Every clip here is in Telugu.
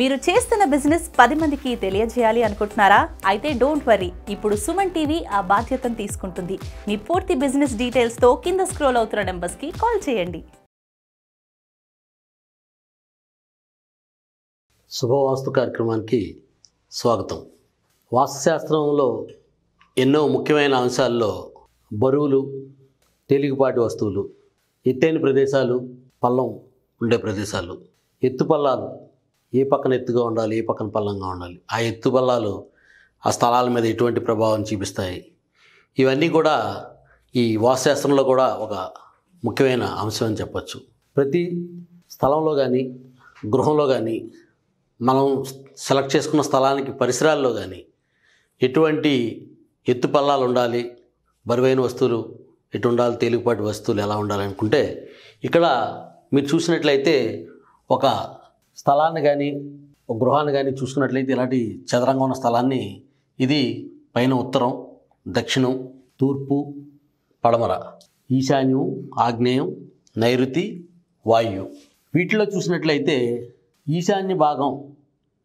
మీరు చేస్తున్న బిజినెస్ పది మందికి తెలియజేయాలి అనుకుంటున్నారా? అయితే డోంట్ వరీ. ఇప్పుడు సుమన్ టీవీ ఆ బాధ్యతను తీసుకుంటుంది. మీ పూర్తి బిజినెస్ డీటెయిల్స్తో కింద స్క్రోల్ అవుతున్న నెంబర్స్కి కాల్ చేయండి. శుభవాస్తు కార్యక్రమానికి స్వాగతం. వాస్తుశాస్త్రంలో ఎన్నో ముఖ్యమైన అంశాల్లో బరువులు తేలికపాటి వస్తువులు ఎత్తైన ప్రదేశాలు పల్లం ఉండే ప్రదేశాలు ఎత్తు పల్లాలు ఏ పక్కన ఎత్తుగా ఉండాలి ఏ పక్కన పల్లంగా ఉండాలి. ఆ ఎత్తు బల్లాలు ఆ స్థలాల మీద ఎటువంటి ప్రభావం చూపిస్తాయి. ఇవన్నీ కూడా ఈ వాస్తుశాస్త్రంలో కూడా ఒక ముఖ్యమైన అంశం అని చెప్పచ్చు. ప్రతి స్థలంలో కానీ గృహంలో కానీ మనం సెలెక్ట్ చేసుకున్న స్థలానికి పరిసరాల్లో కానీ ఎటువంటి ఎత్తు పల్లాలు ఉండాలి బరువైన వస్తువులు ఎటు ఉండాలి తేలికపాటి వస్తువులు ఎలా ఉండాలి అనుకుంటే ఇక్కడ మీరు చూసినట్లయితే ఒక స్థలాన్ని కానీ ఒక గృహాన్ని కానీ చూసుకున్నట్లయితే ఇలాంటి చదరంగా ఉన్న స్థలాన్ని ఇది పైన ఉత్తరం దక్షిణం తూర్పు పడమర. ఈశాన్యం ఆగ్నేయం నైరుతి వాయువు. వీటిలో చూసినట్లయితే ఈశాన్య భాగం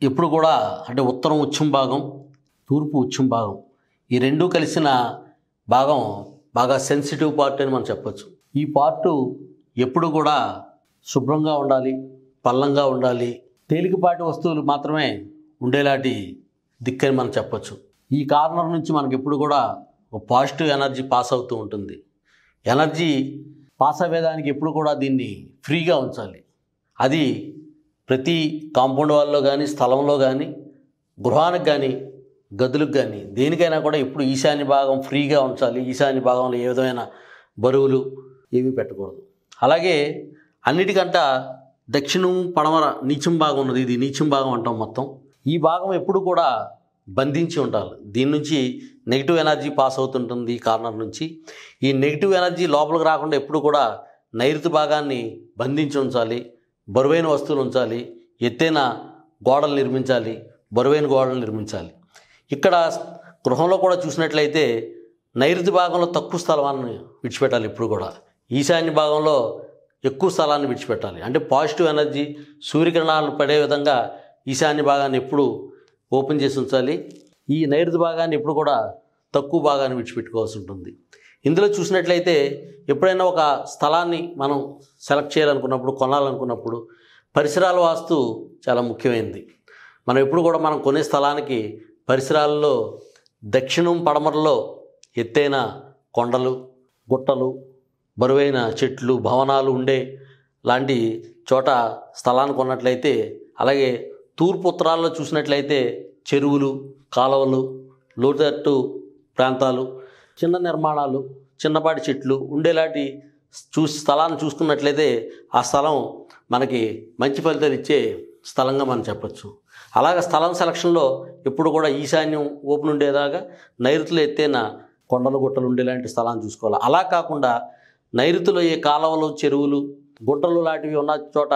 ఎప్పుడు కూడా అంటే ఉత్తరం ఉచ్చం భాగం తూర్పు ఉచ్చం భాగం. ఈ రెండూ కలిసిన భాగం బాగా సెన్సిటివ్ పార్ట్ అని మనం చెప్పచ్చు. ఈ పార్టు ఎప్పుడు కూడా శుభ్రంగా ఉండాలి. పల్లంగా ఉండాలి. తేలికపాటి వస్తువులు మాత్రమే ఉండేలాంటి దిక్కని మనం చెప్పొచ్చు. ఈ కార్నర్ నుంచి మనకి ఎప్పుడు కూడా ఒక పాజిటివ్ ఎనర్జీ పాస్ అవుతూ ఉంటుంది. ఎనర్జీ పాస్ అవ్వేదానికి ఎప్పుడు కూడా దీన్ని ఫ్రీగా ఉంచాలి. అది ప్రతి కాంపౌండ్ వాళ్ళలో కానీ స్థలంలో కానీ గృహానికి కానీ గదులకు కానీ దేనికైనా కూడా ఎప్పుడు ఈశాన్య భాగం ఫ్రీగా ఉంచాలి. ఈశాన్య భాగంలో ఏ విధమైన బరువులు ఏమీ పెట్టకూడదు. అలాగే అన్నిటికంట దక్షిణం పడమర నీచం భాగం ఉన్నది. ఇది నీచం భాగం అంటాం మొత్తం. ఈ భాగం ఎప్పుడు కూడా బంధించి ఉండాలి. దీని నుంచి నెగిటివ్ ఎనర్జీ పాస్ అవుతుంటుంది ఈ కార్నర్ నుంచి. ఈ నెగిటివ్ ఎనర్జీ లోపలికి రాకుండా ఎప్పుడు కూడా నైరుతి భాగాన్ని బంధించి ఉంచాలి. బరువైన వస్తువులు ఉంచాలి. ఎత్తైన గోడలు నిర్మించాలి. బరువైన గోడలు నిర్మించాలి. ఇక్కడ గృహంలో కూడా చూసినట్లయితే నైరుతి భాగంలో తక్కువ స్థలాన్ని విడిచిపెట్టాలి ఇప్పుడు కూడా. ఈశాన్య భాగంలో ఎక్కువ స్థలాన్ని విడిచిపెట్టాలి. అంటే పాజిటివ్ ఎనర్జీ సూర్యకిరణాలు పడే విధంగా ఈశాన్య భాగాన్ని ఎప్పుడు ఓపెన్ చేసి ఉంచాలి. ఈ నైరుతి భాగాన్ని ఎప్పుడు కూడా తక్కువ భాగాన్ని విడిచిపెట్టుకోవాల్సి ఉంటుంది. ఇందులో చూసినట్లయితే ఎప్పుడైనా ఒక స్థలాన్ని మనం సెలెక్ట్ చేయాలనుకున్నప్పుడు కొనాలనుకున్నప్పుడు పరిసరాల వాస్తు చాలా ముఖ్యమైనది. మనం ఎప్పుడు కూడా మనం కొనే స్థలానికి పరిసరాల్లో దక్షిణం పడమరలో ఎత్తైన కొండలు గుట్టలు బరువైన చెట్లు భవనాలు ఉండే లాంటి చోట స్థలాన్ని కొన్నట్లయితే అలాగే తూర్పు ఉత్తరాల్లో చూసినట్లయితే చెరువులు కాలువలు లోతట్టు ప్రాంతాలు చిన్న నిర్మాణాలు చిన్నపాటి చెట్లు ఉండేలాంటి చూసి స్థలాన్ని చూసుకున్నట్లయితే ఆ స్థలం మనకి మంచి ఫలితాలు ఇచ్చే స్థలంగా మనం చెప్పచ్చు. అలాగే స్థలం సెలక్షన్లో ఎప్పుడు కూడా ఈశాన్యం ఓపెన్ ఉండేలాగా నైరుతులు ఎత్తైన కొండలు గుట్టలు ఉండేలాంటి స్థలాన్ని చూసుకోవాలి. అలా కాకుండా నైరుతిలో ఏ కాలువలు చెరువులు గుట్టలు లాంటివి ఉన్న చోట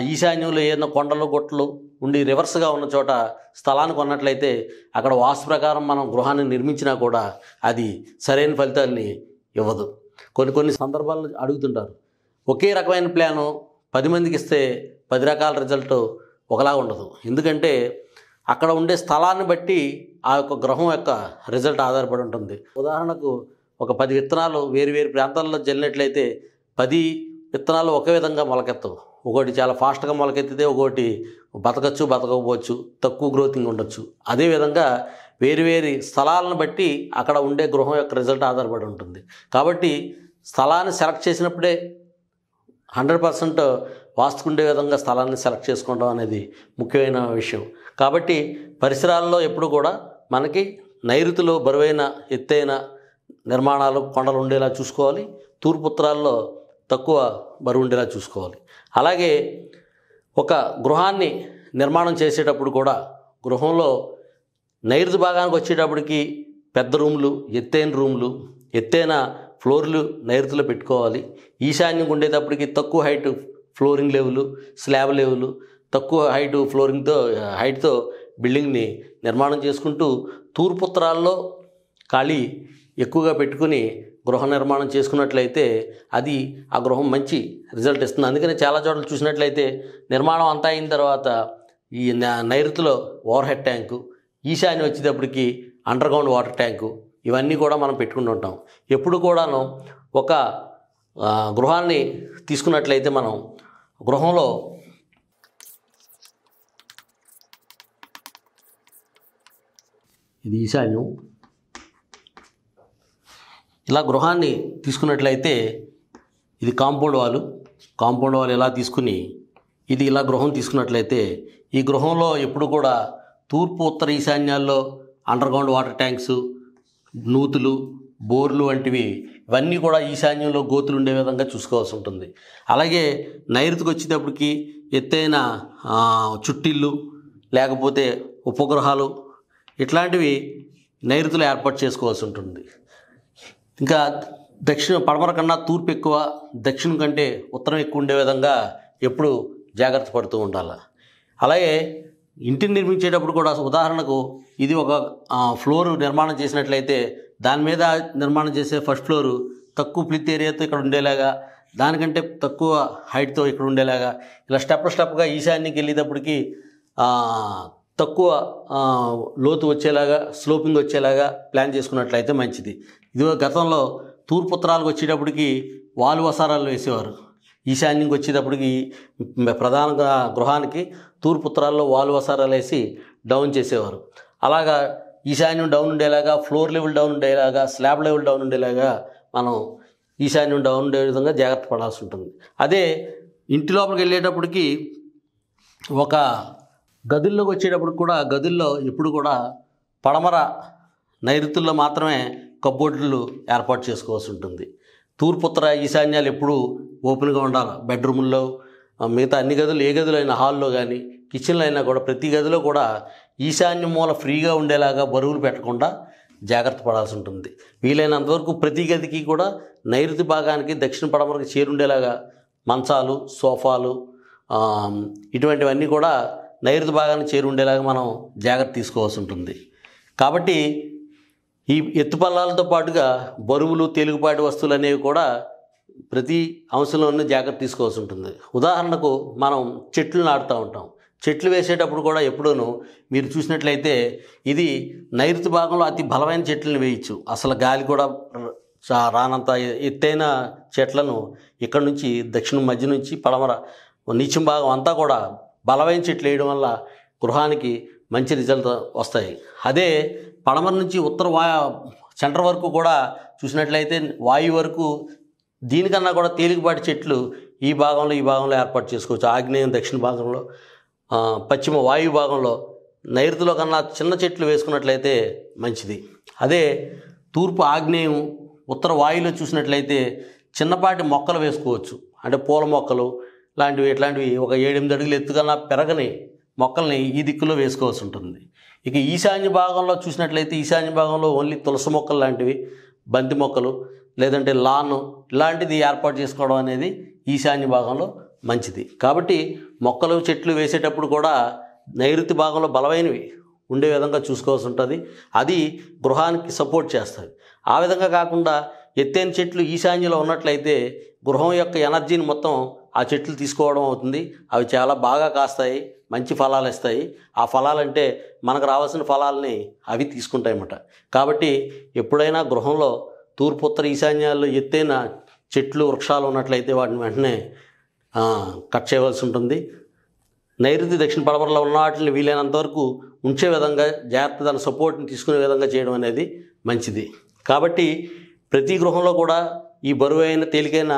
ఈశాన్యంలో ఏదైనా కొండలు గుట్టలు ఉండి రివర్స్గా ఉన్న చోట స్థలాన్ని కొన్నట్లయితే అక్కడ వాస్తు ప్రకారం మనం గృహాన్ని నిర్మించినా కూడా అది సరైన ఫలితాల్ని ఇవ్వదు. కొన్ని కొన్ని సందర్భాల్లో అడుగుతుంటారు. ఒకే రకమైన ప్లాను పది మందికి ఇస్తే పది రకాల రిజల్ట్ ఒకలా ఉండదు. ఎందుకంటే అక్కడ ఉండే స్థలాన్ని బట్టి ఆ యొక్క గ్రహం యొక్క రిజల్ట్ ఆధారపడి ఉంటుంది. ఉదాహరణకు ఒక పది విత్తనాలు వేరు వేరు ప్రాంతాల్లో చల్లినట్లయితే పది విత్తనాలు ఒకే విధంగా మొలకెత్తవు. ఒకటి చాలా ఫాస్ట్గా మొలకెత్తితే ఒకటి బతకచ్చు బతకపోవచ్చు తక్కువ గ్రోతింగ్ ఉండొచ్చు. అదేవిధంగా వేరు వేరు స్థలాలను బట్టి అక్కడ ఉండే గృహం యొక్క రిజల్ట్ ఆధారపడి ఉంటుంది. కాబట్టి స్థలాన్ని సెలెక్ట్ చేసినప్పుడే హండ్రెడ్ పర్సెంట్ వాస్తుకుండే విధంగా స్థలాన్ని సెలెక్ట్ చేసుకోవడం అనేది ముఖ్యమైన విషయం. కాబట్టి పరిసరాల్లో ఎప్పుడు కూడా మనకి నైరుతిలో బరువైన ఎత్తైన నిర్మాణాలు కొండలు ఉండేలా చూసుకోవాలి తూర్పు ఉత్తరాల్లో తక్కువ బరువు ఉండేలా చూసుకోవాలి. అలాగే ఒక గృహాన్ని నిర్మాణం చేసేటప్పుడు కూడా గృహంలో నైరుతి భాగానికి వచ్చేటప్పటికి పెద్ద రూములు ఎత్తైన రూములు ఎత్తైన ఫ్లోర్లు నైరుతిలో పెట్టుకోవాలి. ఈశాన్యం ఉండేటప్పటికి తక్కువ height flooring level slab level తక్కువ హైట్ ఫ్లోరింగ్తో హైట్తో బిల్డింగ్ని నిర్మాణం చేసుకుంటూ తూర్పుత్రాల్లో ఖాళీ ఎక్కువగా పెట్టుకుని గృహ నిర్మాణం చేసుకున్నట్లయితే అది ఆ గృహం మంచి రిజల్ట్ ఇస్తుంది. అందుకని చాలా చోట్ల చూసినట్లయితే నిర్మాణం అంతా అయిన తర్వాత ఈ నైరుతిలో ఓవర్ హెడ్ ట్యాంకు ఈశాన్యం వచ్చేటప్పటికి అండర్ గ్రౌండ్ వాటర్ ట్యాంకు ఇవన్నీ కూడా మనం పెట్టుకుంటూ ఉంటాం ఎప్పుడు కూడాను ఒక గృహాన్ని తీసుకున్నట్లయితే మనం గృహంలో ఇది ఈశాన్యం ఇలా గృహాన్ని తీసుకున్నట్లయితే ఇది కాంపౌండ్ వాళ్ళు కాంపౌండ్ వాల్ ఇలా తీసుకుని ఇది ఇలా గృహం తీసుకున్నట్లయితే ఈ గృహంలో ఎప్పుడు కూడా తూర్పు ఉత్తర ఈశాన్యాల్లో అండర్ గ్రౌండ్ వాటర్ ట్యాంక్స్ నూతులు బోర్లు వంటివి ఇవన్నీ కూడా ఈశాన్యంలో గోతులు ఉండే విధంగా చూసుకోవాల్సి ఉంటుంది. అలాగే నైరుతికి వచ్చేటప్పటికి ఎత్తైన చుట్టిళ్ళు లేకపోతే ఉపగ్రహాలు ఇట్లాంటివి నైరుతులు ఏర్పాటు చేసుకోవాల్సి ఉంటుంది. ఇంకా దక్షిణ పడమర కన్నా తూర్పు ఎక్కువ దక్షిణం కంటే ఉత్తరం ఎక్కువ ఉండే విధంగా ఎప్పుడు జాగ్రత్త పడుతూ ఉండాలి. అలాగే ఇంటిని నిర్మించేటప్పుడు కూడా ఉదాహరణకు ఇది ఒక ఫ్లోర్ నిర్మాణం చేసినట్లయితే దాని మీద నిర్మాణం చేసే ఫస్ట్ ఫ్లోరు తక్కువ ప్లిత్ ఏరియాతో ఇక్కడ ఉండేలాగా దానికంటే తక్కువ హైట్తో ఇక్కడ ఉండేలాగా ఇలా స్టెప్ స్టెప్గా ఈశాన్యకి వెళ్ళేటప్పటికి తక్కువ లోతు వచ్చేలాగా స్లోపింగ్ వచ్చేలాగా ప్లాన్ చేసుకున్నట్లయితే మంచిది. ఇది గతంలో తూర్పు ఉత్తరాలకు వచ్చేటప్పటికి వాలు వసారాలు వేసేవారు. ఈశాన్యంకి వచ్చేటప్పటికి ప్రధానంగా గృహానికి తూర్పు ఉత్తరాల్లో వాలు వసారాలు వేసి డౌన్ చేసేవారు. అలాగా ఈశాన్యం డౌన్ ఉండేలాగా ఫ్లోర్ లెవెల్ డౌన్ ఉండేలాగా స్లాబ్ లెవెల్ డౌన్ ఉండేలాగా మనం ఈశాన్యం డౌన్ ఉండే విధంగా జాగ్రత్త పడాల్సి ఉంటుంది. అదే ఇంటి లోపలికి వెళ్ళేటప్పటికి ఒక గదుల్లోకి వచ్చేటప్పుడు కూడా గదుల్లో ఎప్పుడు కూడా పడమర నైరుతుల్లో మాత్రమే కబ్బోర్డులు ఏర్పాటు చేసుకోవాల్సి ఉంటుంది. తూర్పు ఉత్తర ఈశాన్యాలు ఎప్పుడూ ఓపెన్గా ఉండాలి. బెడ్రూముల్లో మిగతా అన్ని గదులు ఏ గదులు అయినా హాల్లో కానీ కిచెన్లో అయినా కూడా ప్రతి గదిలో కూడా ఈశాన్య మూల ఫ్రీగా ఉండేలాగా బరువులు పెట్టకుండా జాగ్రత్త పడాల్సి ఉంటుంది. వీలైనంతవరకు ప్రతి గదికి కూడా నైరుతి భాగానికి దక్షిణ పడమరకు చేరుండేలాగా మంచాలు సోఫాలు ఇటువంటివన్నీ కూడా నైరుతి భాగానికి చేరుండేలాగా మనం జాగ్రత్త తీసుకోవాల్సి ఉంటుంది. కాబట్టి ఈ ఎత్తుపల్లాలతో పాటుగా బరువులు తేలికపాటి వస్తువులు అనేవి కూడా ప్రతి అంశంలోనూ జాగ్రత్త తీసుకోవాల్సి ఉంటుంది. ఉదాహరణకు మనం చెట్లు నాటుతూ ఉంటాం. చెట్లు వేసేటప్పుడు కూడా ఎప్పుడూనూ మీరు చూసినట్లయితే ఇది నైరుతి భాగంలో అతి బలమైన చెట్లను వేయచ్చు. అసలు గాలి కూడా రానంత ఎత్తైన చెట్లను ఇక్కడ నుంచి దక్షిణం మధ్య నుంచి పడమర నీచం భాగం అంతా కూడా బలమైన చెట్లు వేయడం వల్ల గృహానికి మంచి రిజల్ట్ వస్తాయి. అదే పడమర నుంచి ఉత్తర వా సెంటర్ వరకు కూడా చూసినట్లయితే వాయు వరకు దీనికన్నా కూడా తేలికపాటి చెట్లు ఈ భాగంలో ఈ భాగంలో ఏర్పాటు చేసుకోవచ్చు. ఆగ్నేయం దక్షిణ భాగంలో పశ్చిమ వాయు భాగంలో నైరుతిలో కన్నా చిన్న చెట్లు వేసుకున్నట్లయితే మంచిది. అదే తూర్పు ఆగ్నేయం ఉత్తర వాయులో చూసినట్లయితే చిన్నపాటి మొక్కలు వేసుకోవచ్చు. అంటే పూల మొక్కలు లాంటివి ఇట్లాంటివి ఒక ఏడెనిమిది అడుగులు ఎత్తుకన్నా పెరగని మొక్కల్ని ఈ దిక్కులో వేసుకోవాల్సి ఉంటుంది. ఇక ఈశాన్య భాగంలో చూసినట్లయితే ఈశాన్య భాగంలో ఓన్లీ తులసి మొక్కలు లాంటివి బంతి మొక్కలు లేదంటే లాన్ ఇలాంటిది ఏర్పాటు చేసుకోవడం అనేది ఈశాన్య భాగంలో మంచిది. కాబట్టి మొక్కలు చెట్లు వేసేటప్పుడు కూడా నైరుతి భాగంలో బలమైనవి ఉండే విధంగా చూసుకోవాల్సి ఉంటుంది. అది గృహానికి సపోర్ట్ చేస్తుంది. ఆ విధంగా కాకుండా ఎత్తైన చెట్లు ఈశాన్యలో ఉన్నట్లయితే గృహం యొక్క ఎనర్జీని మొత్తం ఆ చెట్లు తీసుకోవడం అవుతుంది. అవి చాలా బాగా కాస్తాయి మంచి ఫలాలు ఇస్తాయి. ఆ ఫలాలంటే మనకు రావాల్సిన ఫలాలని అవి తీసుకుంటాయి అన్నమాట కాబట్టి ఎప్పుడైనా గృహంలో తూర్పు ఉత్తర ఈశాన్యాల్లో ఎత్తైన చెట్లు వృక్షాలు ఉన్నట్లయితే వాటిని వెంటనే కట్ చేయవలసి ఉంటుంది. నైరుతి దక్షిణ పడమరలో ఉన్న వాటిని వీలైనంత వరకు ఉంచే విధంగా జాగ్రత్త దాని సపోర్ట్ని తీసుకునే విధంగా చేయడం అనేది మంచిది. కాబట్టి ప్రతి గృహంలో కూడా ఈ బరువైన తేలికైన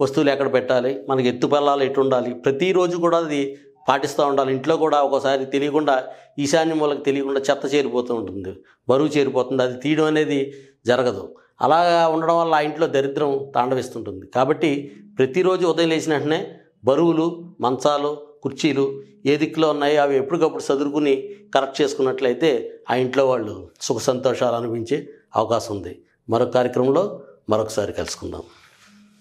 వస్తువులు ఎక్కడ పెట్టాలి? మనకి ఎత్తుపల్లాలు ఎటు ఉండాలి ప్రతిరోజు కూడా అది పాటిస్తూ ఉండాలి. ఇంట్లో కూడా ఒకసారి తెలియకుండా ఈశాన్య మూలకు తెలియకుండా చెత్త చేరిపోతూ ఉంటుంది. బరువు చేరిపోతుంది. అది తీయడం అనేది జరగదు. అలాగా ఉండడం వల్ల ఆ ఇంట్లో దరిద్రం తాండవిస్తుంటుంది. కాబట్టి ప్రతిరోజు ఉదయం లేచిన వెంటనే బరువులు మంచాలు కుర్చీలు ఏ దిక్కులో ఉన్నాయో అవి ఎప్పటికప్పుడు చదువుకుని కరెక్ట్ చేసుకున్నట్లయితే ఆ ఇంట్లో వాళ్ళు సుఖ సంతోషాలు అనిపించే అవకాశం ఉంది. మరొక కార్యక్రమంలో మరొకసారి కలుసుకుందాం.